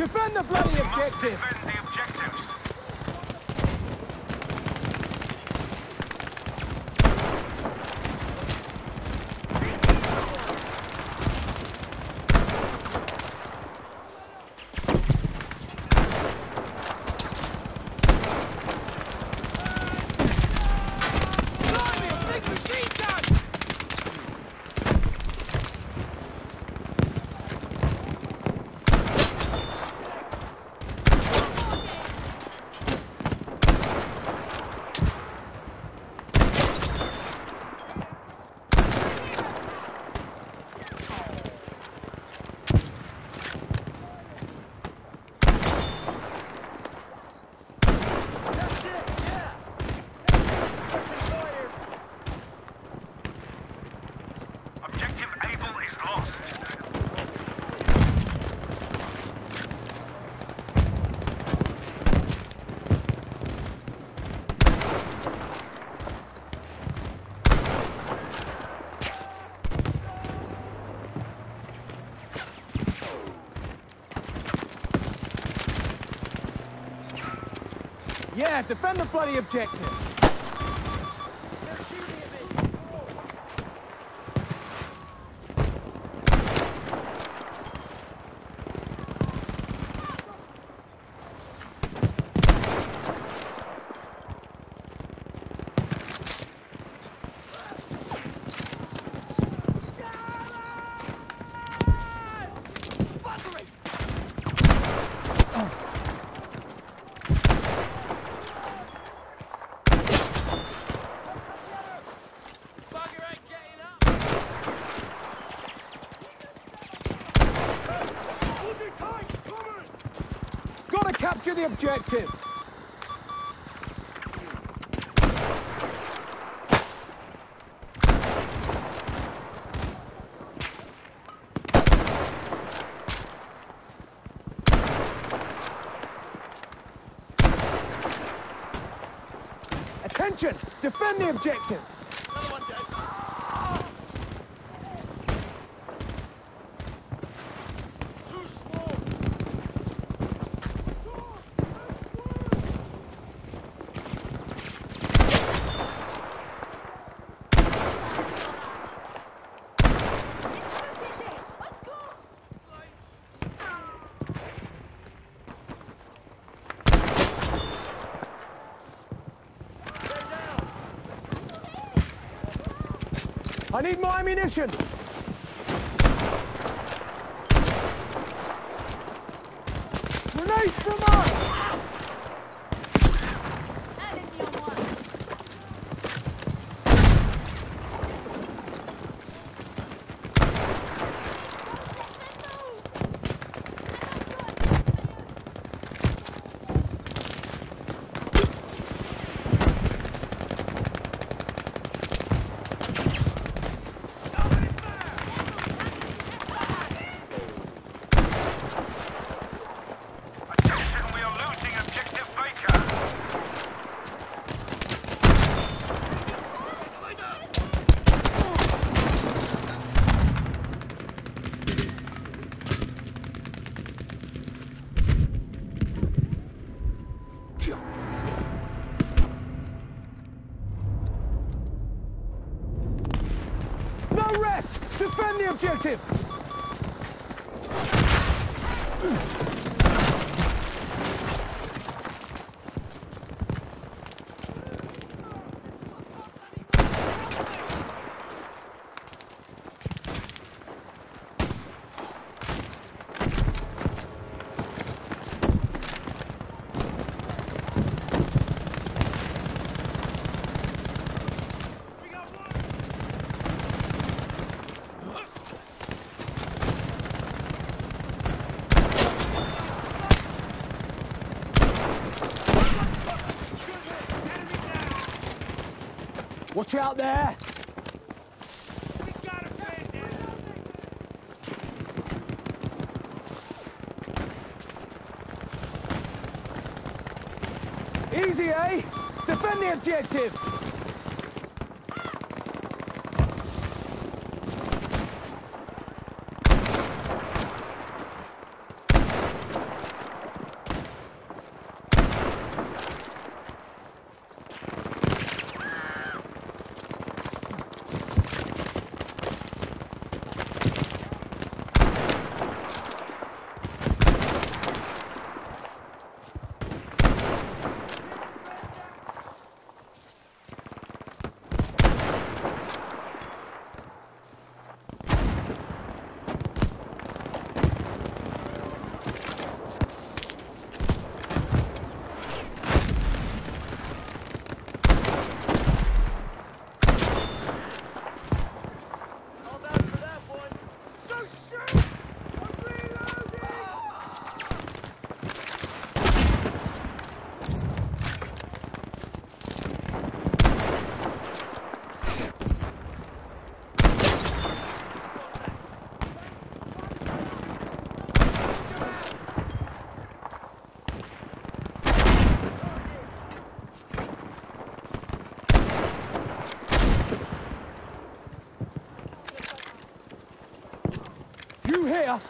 Defend the bloody objective! Yeah, defend the bloody objective! Objective! Attention! Defend the objective! I need more ammunition! Grenade from us! Attention, we are losing Objective Baker. No rest! Defend the objective! Watch out there! Easy, eh? Defend the objective! here.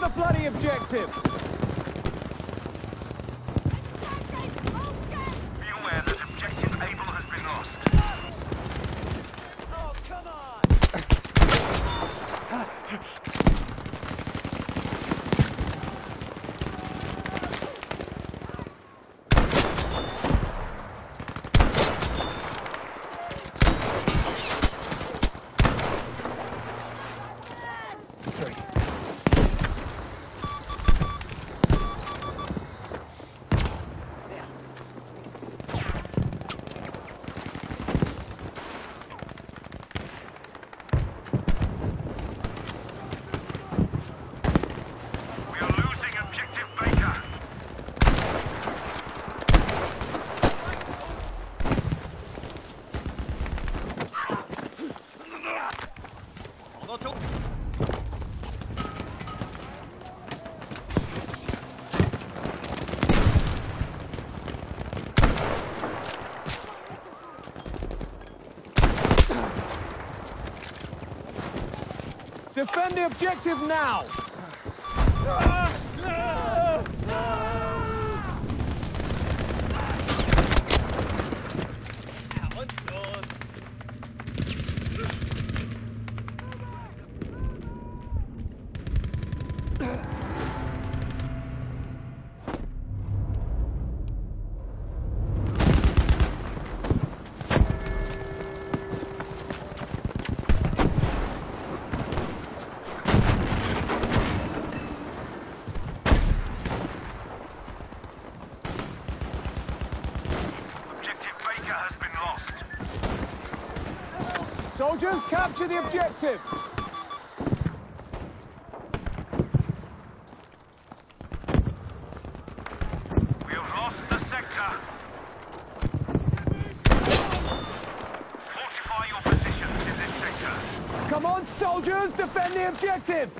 the bloody objective. Defend the objective now! Objective Baker has been lost. Soldiers, capture the objective! We have lost the sector. Fortify your positions in this sector. Come on, soldiers, defend the objective!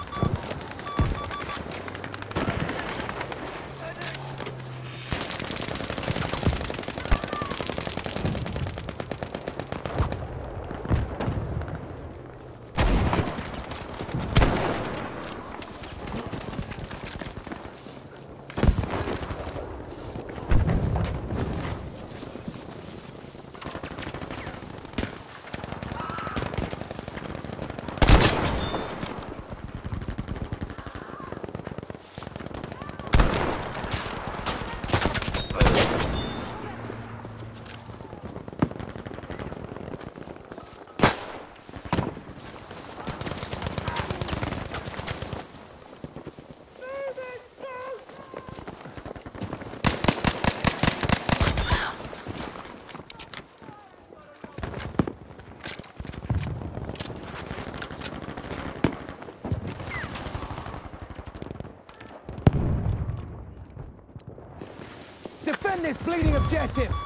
completing objective.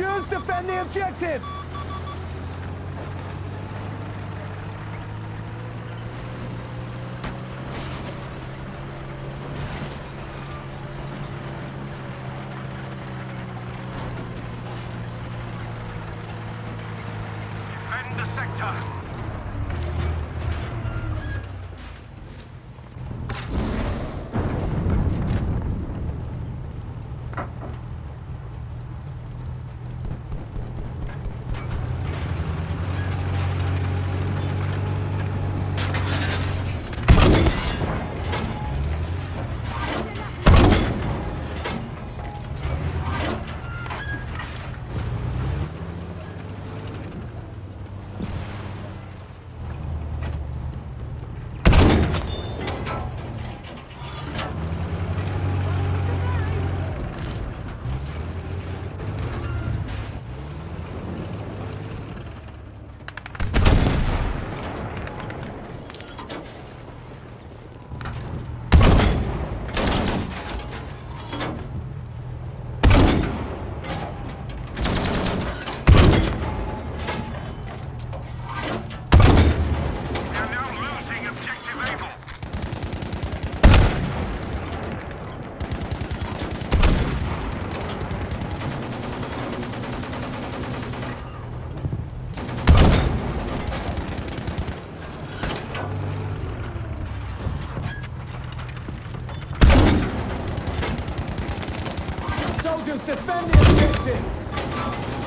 Jews defend the objective! defend the mission.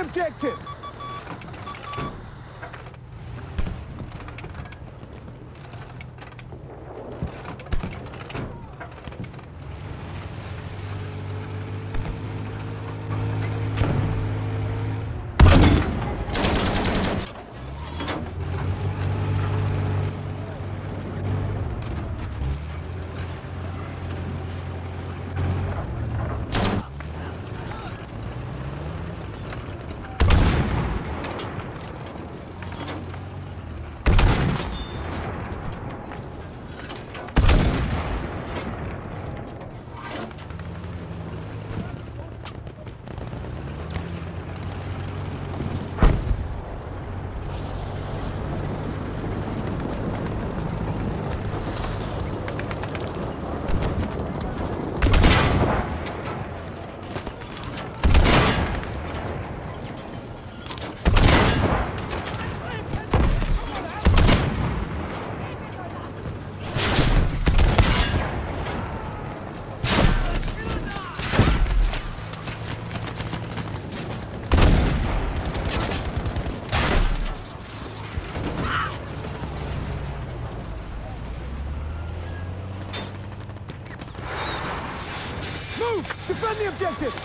Objective! Defend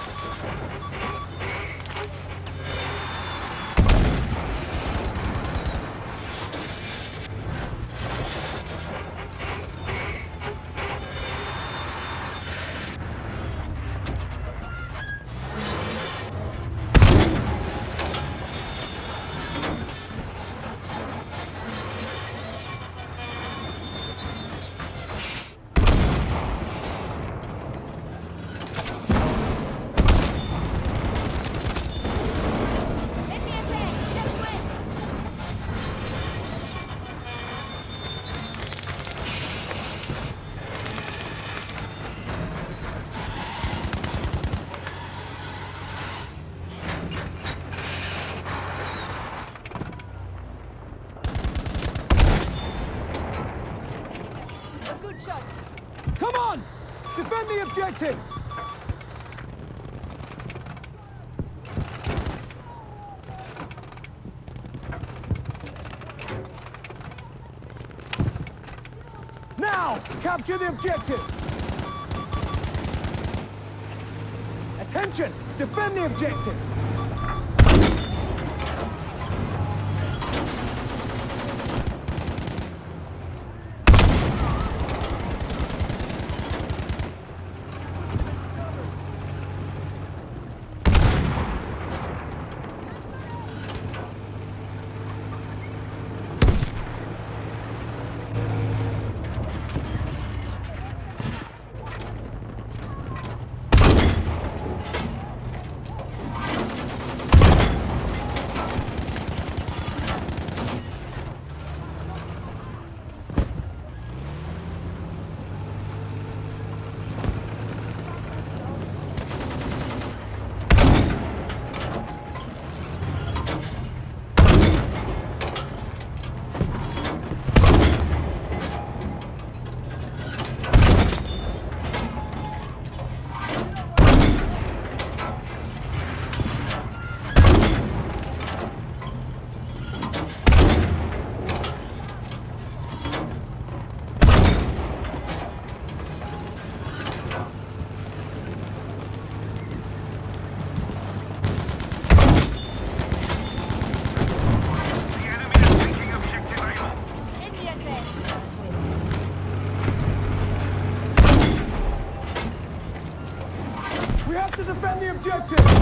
the objective! Now! Capture the objective! Attention! Defend the objective! Objective!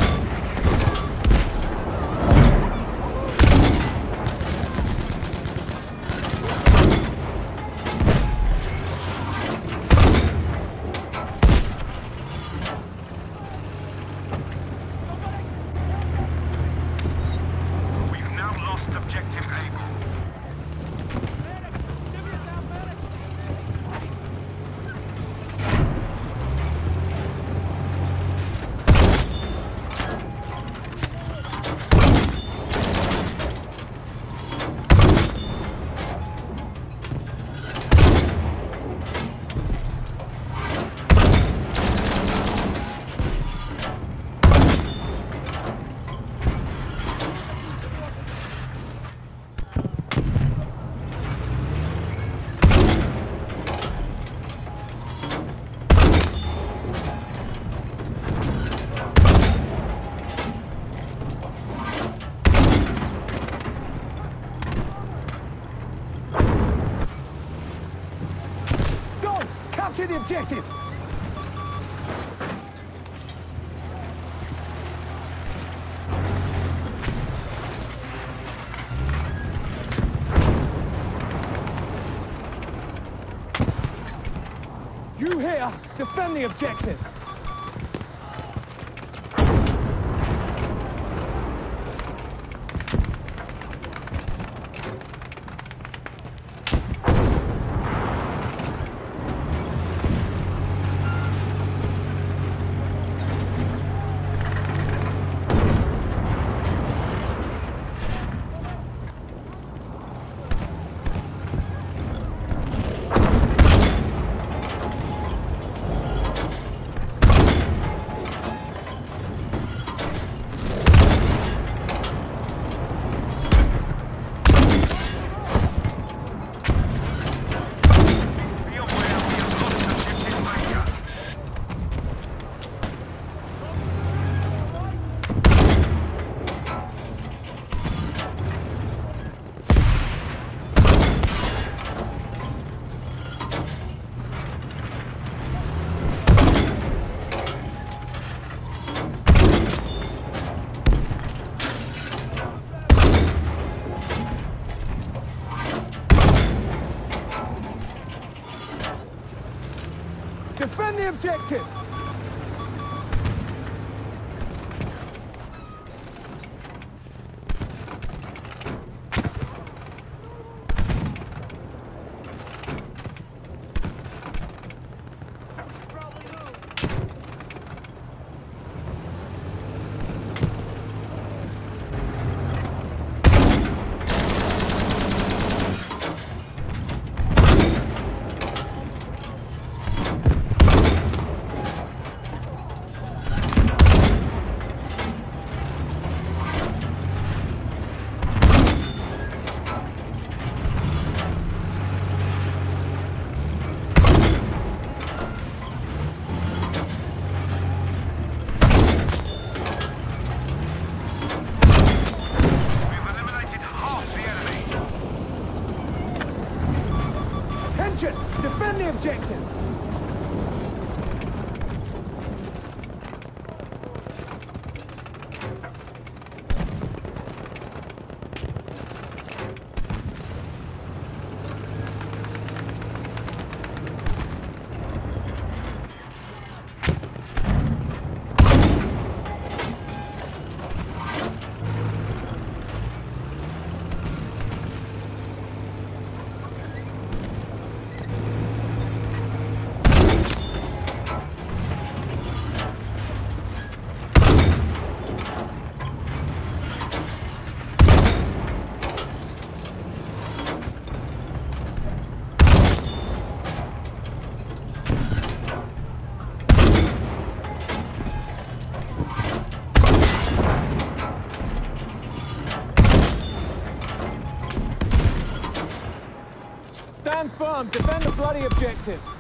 Capture the objective! You here, defend the objective! objective. bloody objective.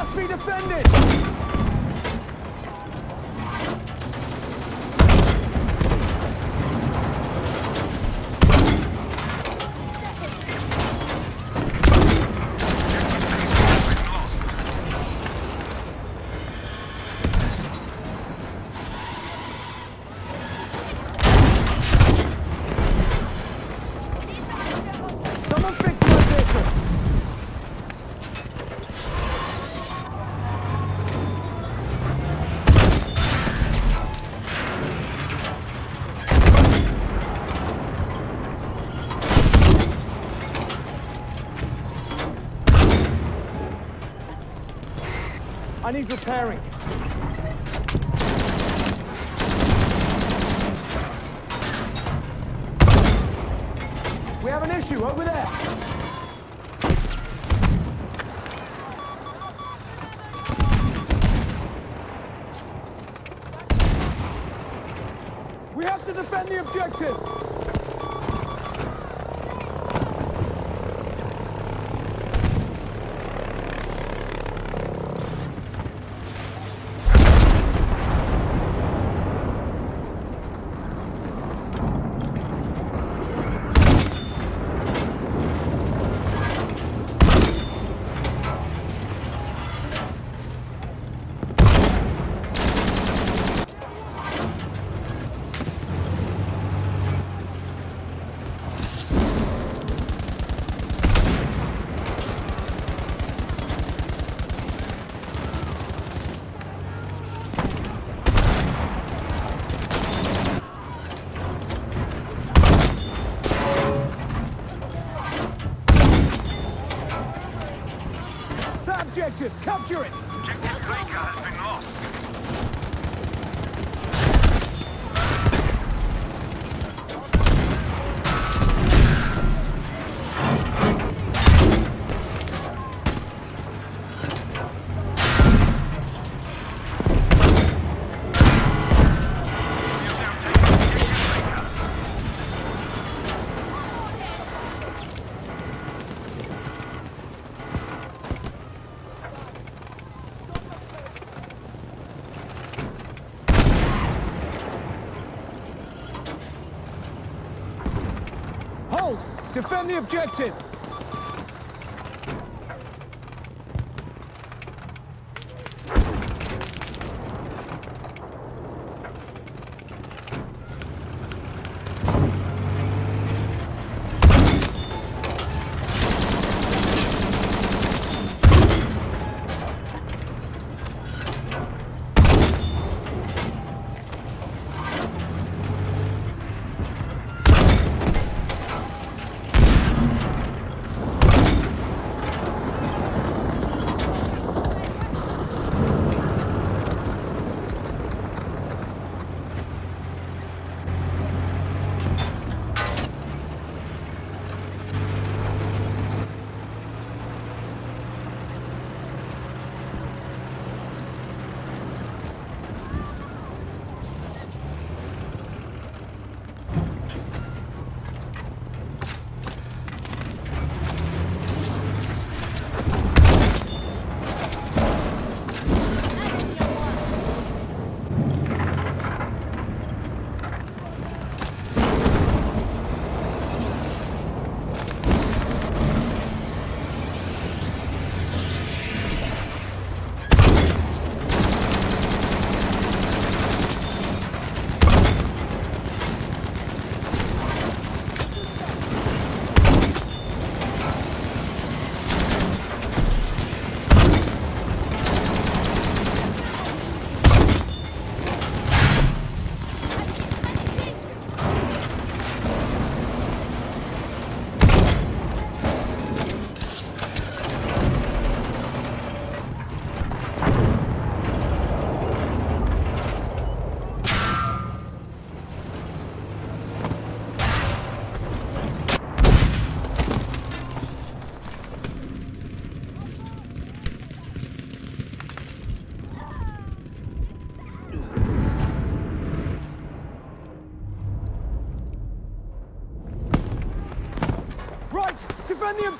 must be defended! I need repairing. Capture it! Hold! Defend the objective!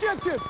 objective!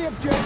The objective.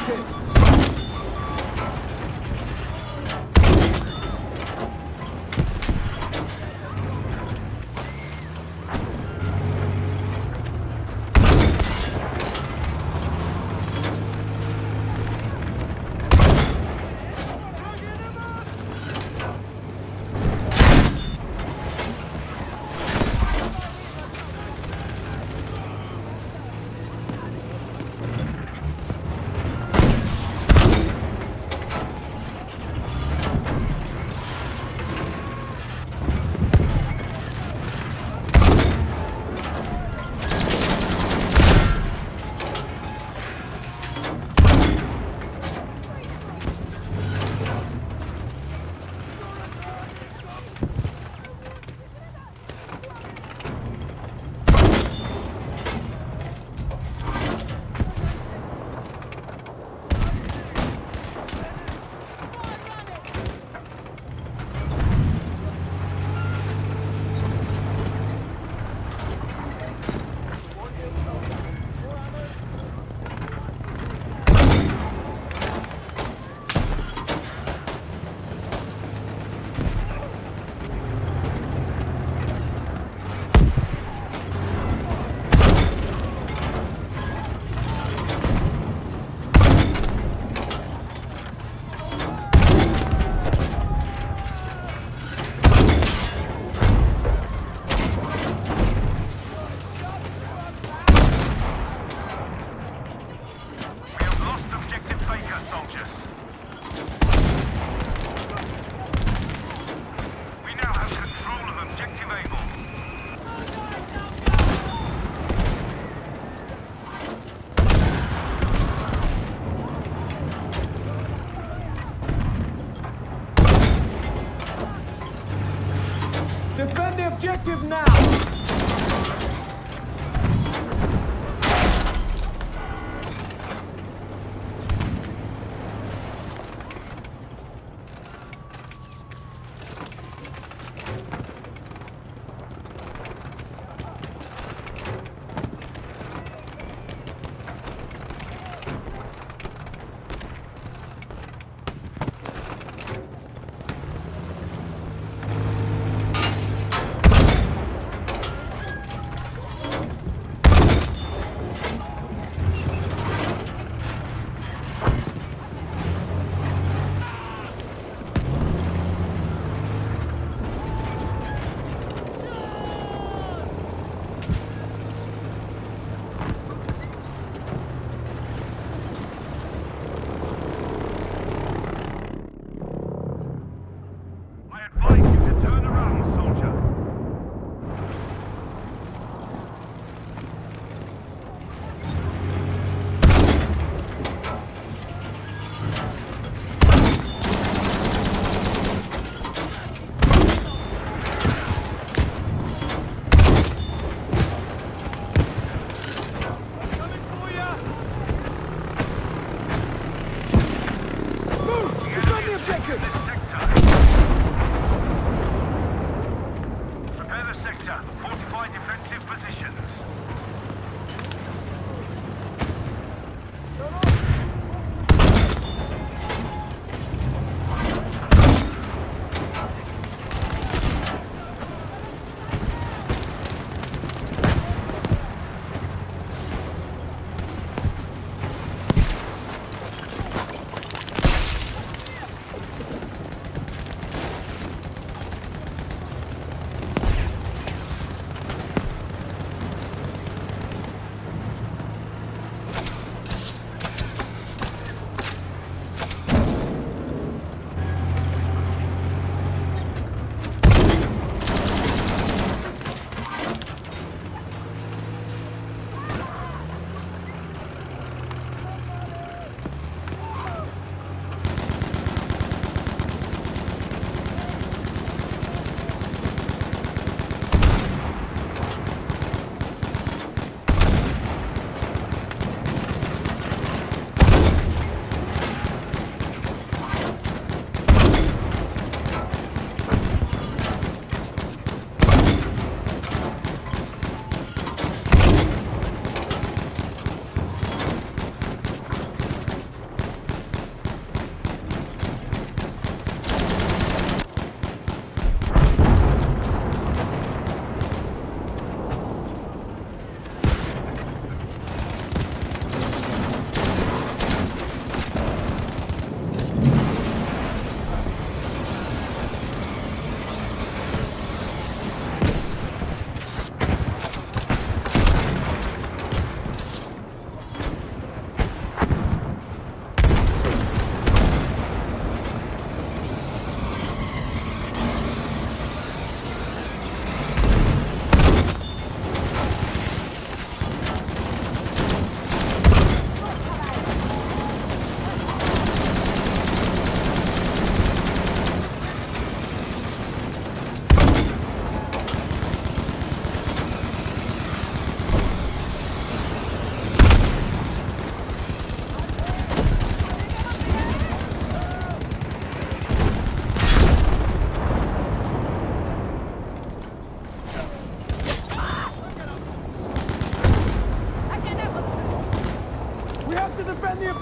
The objective now.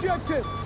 Objective!